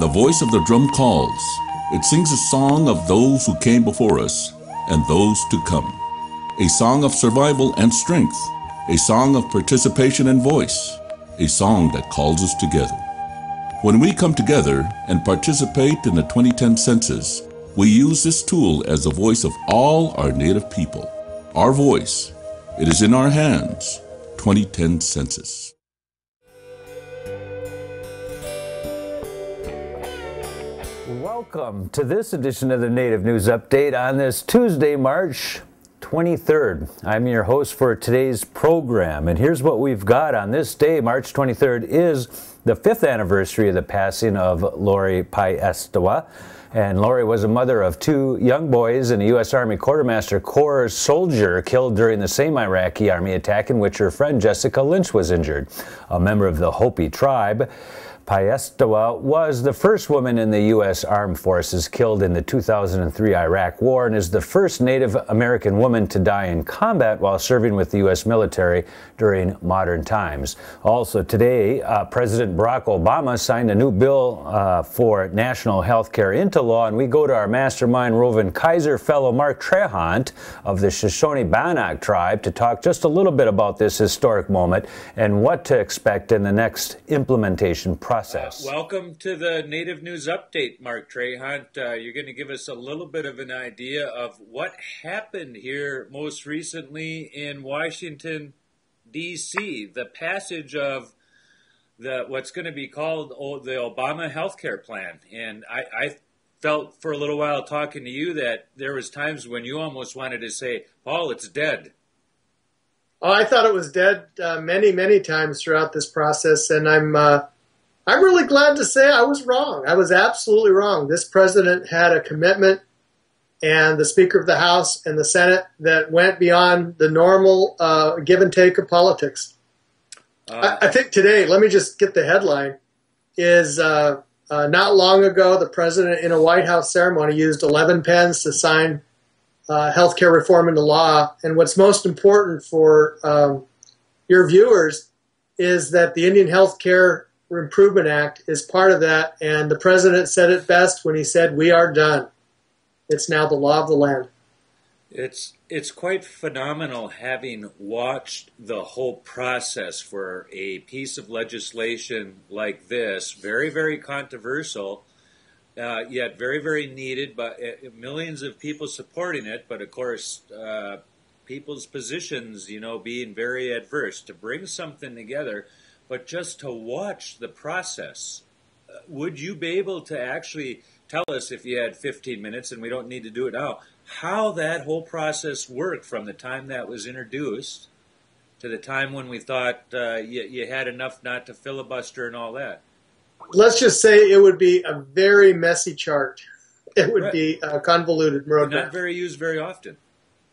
The voice of the drum calls. It sings a song of those who came before us and those to come. A song of survival and strength. A song of participation and voice. A song that calls us together. When we come together and participate in the 2010 census, we use this tool as the voice of all our Native people. Our voice. It is in our hands. 2010 Census. Welcome to this edition of the Native News Update on this Tuesday, March 23rd. I'm your host for today's program, and here's what we've got on this day, March 23rd, is the fifth anniversary of the passing of Lori Piestewa. And Lori was a mother of two young boys and a U.S. Army Quartermaster Corps soldier killed during the same Iraqi Army attack in which her friend Jessica Lynch was injured, a member of the Hopi tribe. Piestewa was the first woman in the U.S. Armed Forces killed in the 2003 Iraq War and is the first Native American woman to die in combat while serving with the U.S. military during modern times. Also today, uh, President Barack Obama signed a new bill uh, for national health care into law, and we go to our mastermind, Roven Kaiser fellow Mark Trahant of the Shoshone Bannock tribe to talk just a little bit about this historic moment and what to expect in the next implementation process process. Uh, welcome to the Native News Update, Mark Trahant. Uh, you're going to give us a little bit of an idea of what happened here most recently in Washington, D.C., the passage of the what's going to be called the Obama health care plan. And I, I felt for a little while talking to you that there was times when you almost wanted to say, Paul, it's dead. Oh, I thought it was dead uh, many, many times throughout this process, and I'm uh, I'm really glad to say I was wrong. I was absolutely wrong. This president had a commitment and the Speaker of the House and the Senate that went beyond the normal uh, give and take of politics. Uh, I, I, think today, let me just get the headline, is uh, uh not long ago, the president in a White House ceremony used 11 pens to sign uh, health care reform into law. And what's most important for um, your viewers is that the Indian Health Care Improvement Act is part of that, and the president said it best when he said, "We are done. It's now the law of the land." It's it's quite phenomenal having watched the whole process for a piece of legislation like this, very very controversial, uh, yet very very needed, but uh, millions of people supporting it. But of course, uh, people's positions, you know, being very adverse to bring something together but just to watch the process. Uh, would you be able to actually tell us if you had 15 minutes, and we don't need to do it now, how that whole process worked from the time that was introduced to the time when we thought uh, you, you had enough not to filibuster and all that? Let's just say it would be a very messy chart. It would right. be a convoluted roadmap. Not very used very often.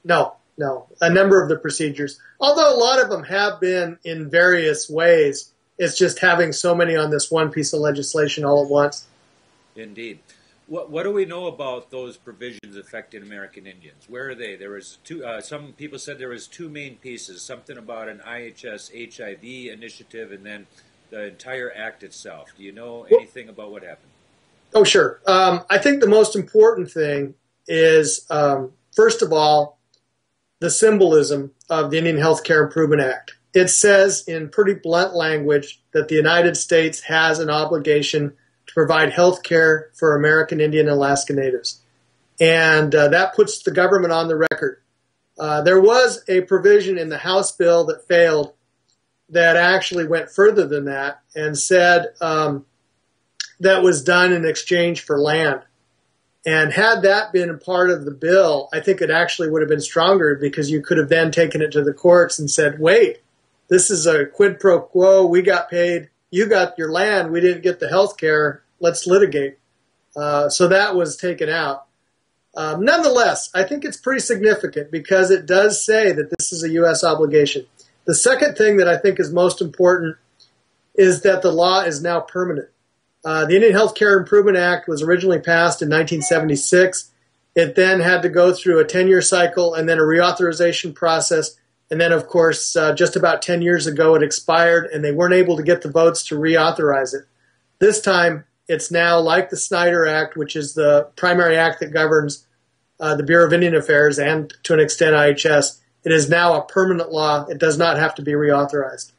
No, no, a number of the procedures. Although a lot of them have been in various ways. It's just having so many on this one piece of legislation all at once. Indeed. What, what do we know about those provisions affecting American Indians? Where are they? There was two. Uh, some people said there was two main pieces: something about an IHS HIV initiative, and then the entire act itself. Do you know anything about what happened? Oh, sure. Um, I think the most important thing is, um, first of all, the symbolism of the Indian Health Care Improvement Act. It says in pretty blunt language that the United States has an obligation to provide health care for American Indian and Alaska Natives. And uh, that puts the government on the record. Uh, there was a provision in the House bill that failed that actually went further than that and said um, that was done in exchange for land. And had that been part of the bill, I think it actually would have been stronger because you could have then taken it to the courts and said, wait, this is a quid pro quo. We got paid. You got your land. We didn't get the health care. Let's litigate. Uh, so that was taken out. Um, nonetheless, I think it's pretty significant because it does say that this is a U.S. obligation. The second thing that I think is most important is that the law is now permanent. Uh, the Indian Health Care Improvement Act was originally passed in 1976. It then had to go through a 10 year cycle and then a reauthorization process. And then, of course, uh, just about 10 years ago, it expired and they weren't able to get the votes to reauthorize it. This time, it's now like the Snyder Act, which is the primary act that governs uh, the Bureau of Indian Affairs and to an extent IHS. It is now a permanent law. It does not have to be reauthorized.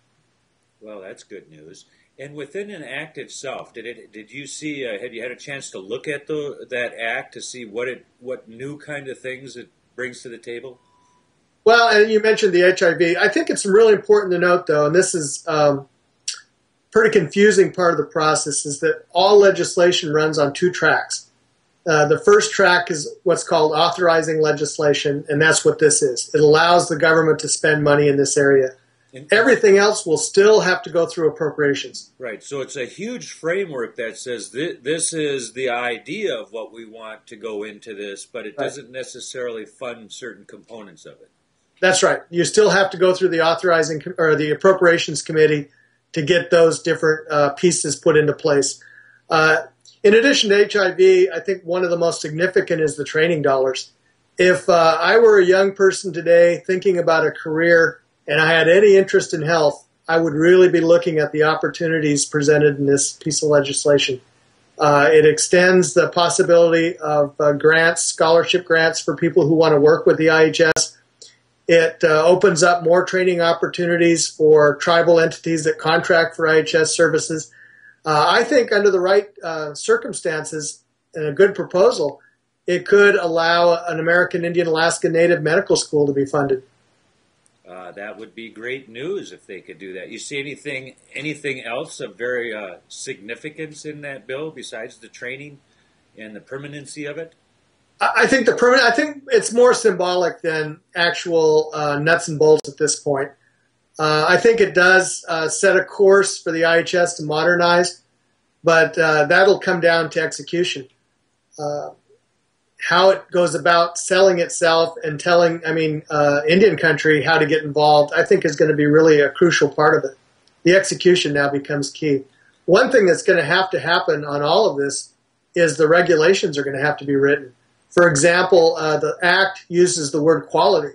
Well, that's good news. And within an act itself, did it? Did you see? Uh, had you had a chance to look at the that act to see what it, what new kind of things it brings to the table? Well, and you mentioned the HIV. I think it's really important to note, though, and this is um, pretty confusing part of the process, is that all legislation runs on two tracks. Uh, the first track is what's called authorizing legislation, and that's what this is. It allows the government to spend money in this area. And everything else will still have to go through appropriations. Right. So it's a huge framework that says th- this is the idea of what we want to go into this, but it doesn't necessarily fund certain components of it. That's right. You still have to go through the authorizing or the appropriations committee to get those different uh, pieces put into place. Uh, in addition to HIV, I think one of the most significant is the training dollars. If uh, I were a young person today thinking about a career and I had any interest in health, I would really be looking at the opportunities presented in this piece of legislation. Uh, it extends the possibility of uh, grants, scholarship grants for people who want to work with the IHS. It uh, opens up more training opportunities for tribal entities that contract for IHS services. Uh, I think under the right uh, circumstances and a good proposal, it could allow an American Indian Alaska Native medical school to be funded. Uh, that would be great news if they could do that. You see anything anything else of very uh, significance in that bill besides the training and the permanency of it? I think the permanent. I think it's more symbolic than actual uh, nuts and bolts at this point. Uh, I think it does uh, set a course for the IHS to modernize, but uh, that'll come down to execution how it goes about selling itself and telling, I mean, uh, Indian country how to get involved, I think is going to be really a crucial part of it. The execution now becomes key. One thing that's going to have to happen on all of this is the regulations are going to have to be written. For example, uh, the Act uses the word quality.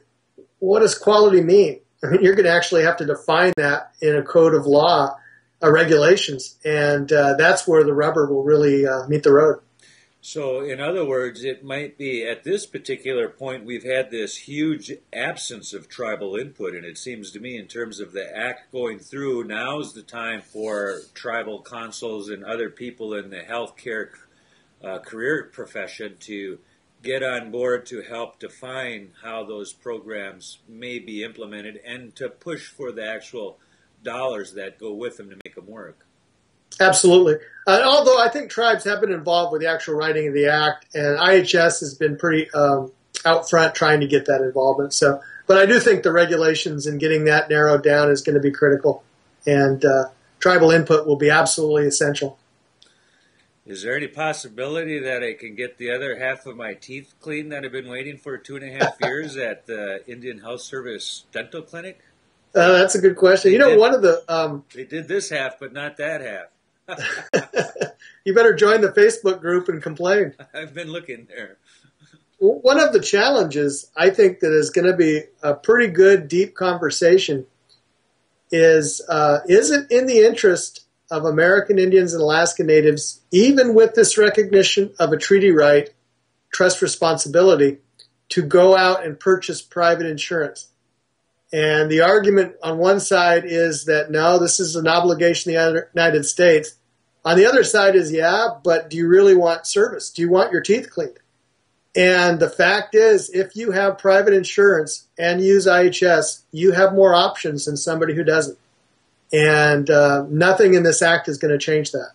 What does quality mean? I mean, you're going to actually have to define that in a code of law, uh, regulations, and uh, that's where the rubber will really uh, meet the road. So, in other words, it might be at this particular point we've had this huge absence of tribal input, and it seems to me, in terms of the act going through, now's the time for tribal consuls and other people in the healthcare uh, career profession to get on board to help define how those programs may be implemented and to push for the actual dollars that go with them to make them work. Absolutely. Uh, although I think tribes have been involved with the actual writing of the act, and IHS has been pretty um, out front trying to get that involvement. So, but I do think the regulations and getting that narrowed down is going to be critical, and uh, tribal input will be absolutely essential. Is there any possibility that I can get the other half of my teeth cleaned that I've been waiting for two and a half years at the Indian Health Service Dental Clinic? Uh, that's a good question. You know, one of the um, they did this half, but not that half. you better join the Facebook group and complain. I've been looking there. One of the challenges I think that is going to be a pretty good, deep conversation is uh, is it in the interest of American Indians and Alaska Natives, even with this recognition of a treaty right, trust responsibility, to go out and purchase private insurance? And the argument on one side is that no, this is an obligation of the United States. On the other side is yeah, but do you really want service? Do you want your teeth cleaned? And the fact is, if you have private insurance and use IHS, you have more options than somebody who doesn't. And uh, nothing in this act is going to change that.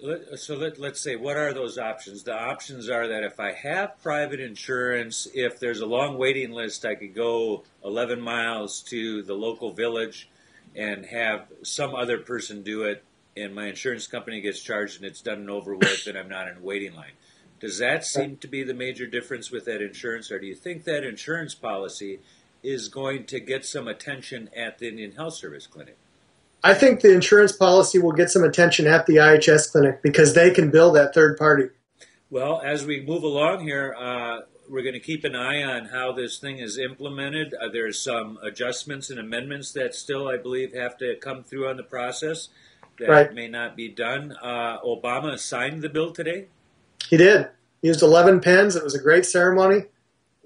So let, us say, what are those options? The options are that if I have private insurance, if there's a long waiting list, I could go 11 miles to the local village and have some other person do it, and my insurance company gets charged and it's done and over with, and I'm not in a waiting line. Does that seem to be the major difference with that insurance, or do you think that insurance policy is going to get some attention at the Indian Health Service clinic? I think the insurance policy will get some attention at the IHS clinic because they can bill that third party. Well, as we move along here, uh, we're going to keep an eye on how this thing is implemented. Uh, there's some adjustments and amendments that still, I believe, have to come through on the process. that Right. may not be done. Uh, Obama signed the bill today. He did. He used 11 pens. It was a great ceremony.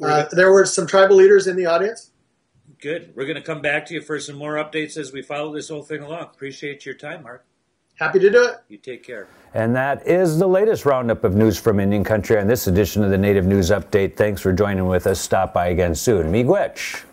Uh, there were some tribal leaders in the audience. Good. We're going to come back to you for some more updates as we follow this whole thing along. Appreciate your time, Mark. Happy to do it. You take care. And that is the latest roundup of news from Indian Country on this edition of the Native News Update. Thanks for joining with us. Stop by again soon. Miigwech.